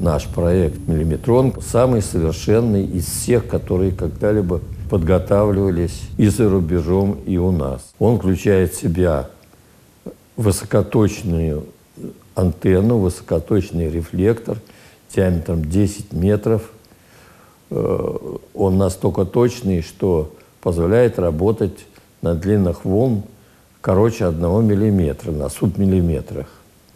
наш проект «Миллиметрон» самый совершенный из всех, которые когда-либо подготавливались и за рубежом, и у нас. Он включает в себя высокоточную антенну, высокоточный рефлектор диаметром 10 метров. Э, он настолько точный, что позволяет работать на длинных волн короче 1 миллиметра, на субмиллиметрах.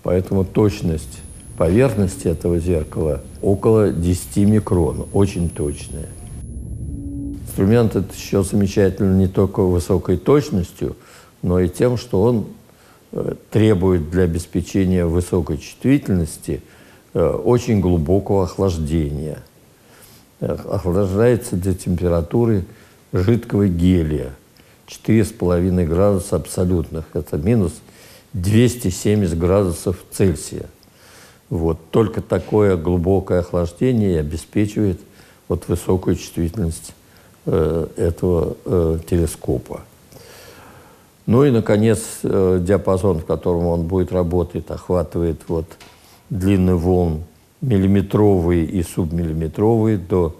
Поэтому точность поверхности этого зеркала около 10 микрон, очень точная. Инструмент этот еще замечательный не только высокой точностью, но и тем, что он э, требует для обеспечения высокой чувствительности э, очень глубокого охлаждения. Э, охлаждается до температуры жидкого гелия – 4,5 градуса абсолютных. Это минус 270 градусов Цельсия. Вот. Только такое глубокое охлаждение обеспечивает вот высокую чувствительность э, этого э, телескопа. Ну и, наконец, э, диапазон, в котором он будет работать, охватывает вот длины волн миллиметровые и субмиллиметровые до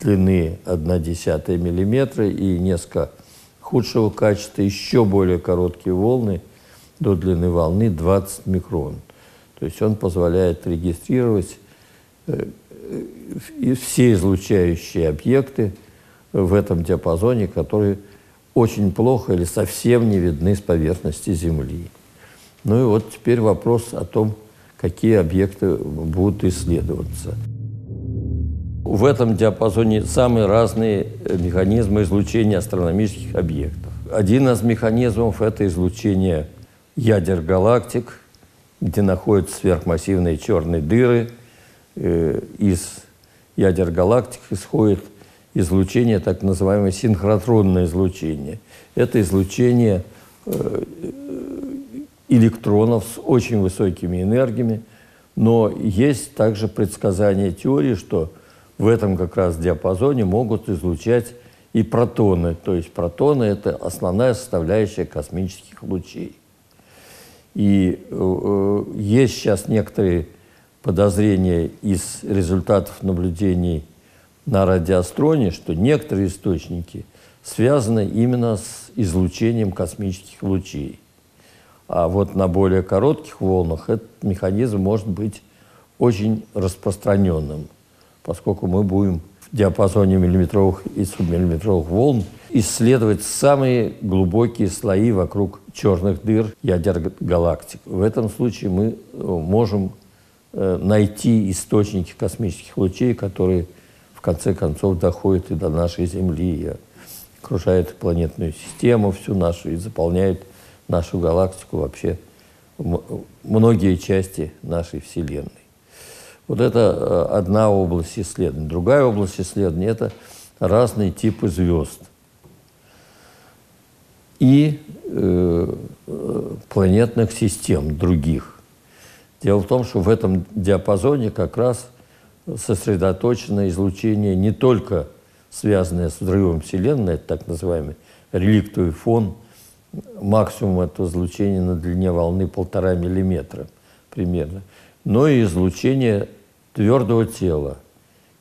длины 1,1 миллиметра и несколько худшего качества еще более короткие волны до длины волны 20 микрон. То есть он позволяет регистрировать э, все излучающие объекты в этом диапазоне, которые очень плохо или совсем не видны с поверхности Земли. Ну и вот теперь вопрос о том, какие объекты будут исследоваться. В этом диапазоне самые разные э, механизмы излучения астрономических объектов. Один из механизмов – это излучение ядер галактик, где находятся сверхмассивные черные дыры. Э, из ядер галактик исходит излучение, так называемое синхротронное излучение. Это излучение э, электронов с очень высокими энергиями, но есть также предсказание теории, что в этом как раз диапазоне могут излучать и протоны. То есть протоны – это основная составляющая космических лучей. И э, есть сейчас некоторые подозрения из результатов наблюдений на радиостроне, что некоторые источники связаны именно с излучением космических лучей. А вот на более коротких волнах этот механизм может быть очень распространенным поскольку мы будем в диапазоне миллиметровых и субмиллиметровых волн исследовать самые глубокие слои вокруг черных дыр ядер галактик. В этом случае мы э, можем э, найти источники космических лучей, которые в конце концов доходят и до нашей Земли, и окружают планетную систему всю нашу и заполняют нашу галактику вообще многие части нашей Вселенной. Вот это э, одна область исследований. Другая область исследований – это разные типы звезд и э, планетных систем других. Дело в том, что в этом диапазоне как раз сосредоточено излучение не только связанное с взрывом Вселенной, так называемый реликтовый фон, максимум этого излучения на длине волны полтора миллиметра примерно – но и излучение твердого тела,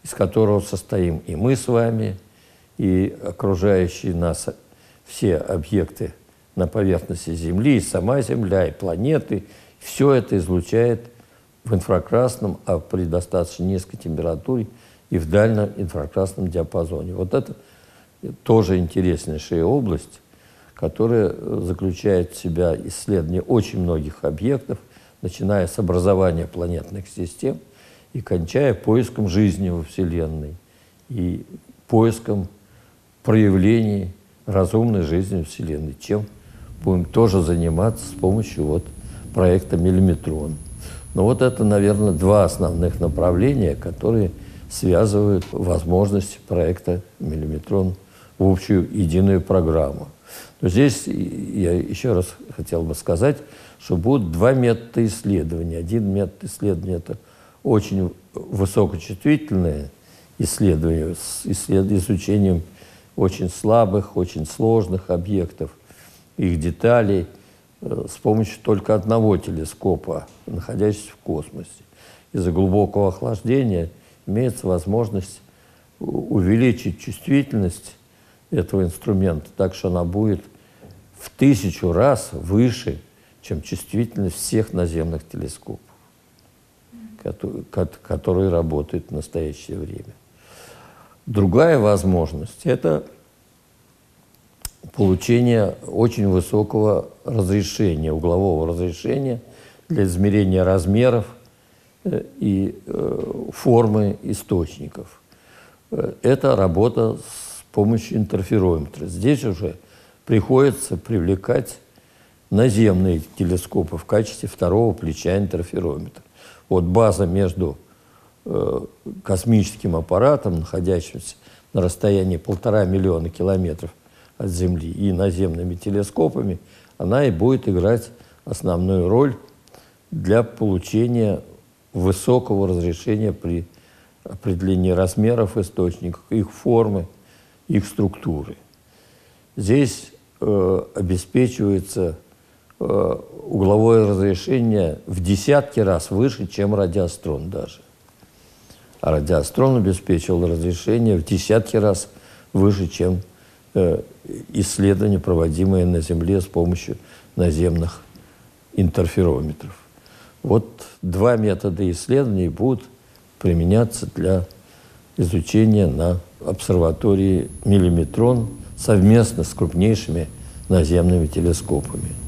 из которого состоим и мы с вами, и окружающие нас все объекты на поверхности Земли, и сама Земля, и планеты. Все это излучает в инфракрасном, а при достаточно низкой температуре и в дальнем инфракрасном диапазоне. Вот это тоже интереснейшая область, которая заключает в себя исследование очень многих объектов – начиная с образования планетных систем и кончая поиском жизни во Вселенной и поиском проявлений разумной жизни Вселенной, чем будем тоже заниматься с помощью вот проекта «Миллиметрон». Но вот это, наверное, два основных направления, которые связывают возможности проекта «Миллиметрон» в общую единую программу. Но здесь я еще раз хотел бы сказать, что будут два метода исследования. Один метод исследования – это очень высокочувствительное исследование с изучением очень слабых, очень сложных объектов, их деталей э, с помощью только одного телескопа, находящегося в космосе. из-за глубокого охлаждения имеется возможность увеличить чувствительность этого инструмента, так что она будет в тысячу раз выше, чем чувствительность всех наземных телескопов, которые работают в настоящее время. Другая возможность – это получение очень высокого разрешения, углового разрешения для измерения размеров э, и э, формы источников. Э, это работа с помощью интерферометра. Здесь уже приходится привлекать наземные телескопы в качестве второго плеча интерферометра. Вот база между космическим аппаратом, находящимся на расстоянии полтора миллиона километров от Земли, и наземными телескопами, она и будет играть основную роль для получения высокого разрешения при определении размеров источников, их формы, их структуры. Здесь э, обеспечивается э, угловое разрешение в десятки раз выше, чем радиострон даже. А радиострон обеспечивал разрешение в десятки раз выше, чем э, исследования, проводимые на Земле с помощью наземных интерферометров. Вот два метода исследований будут применяться для изучения на обсерватории «Миллиметрон» совместно с крупнейшими наземными телескопами.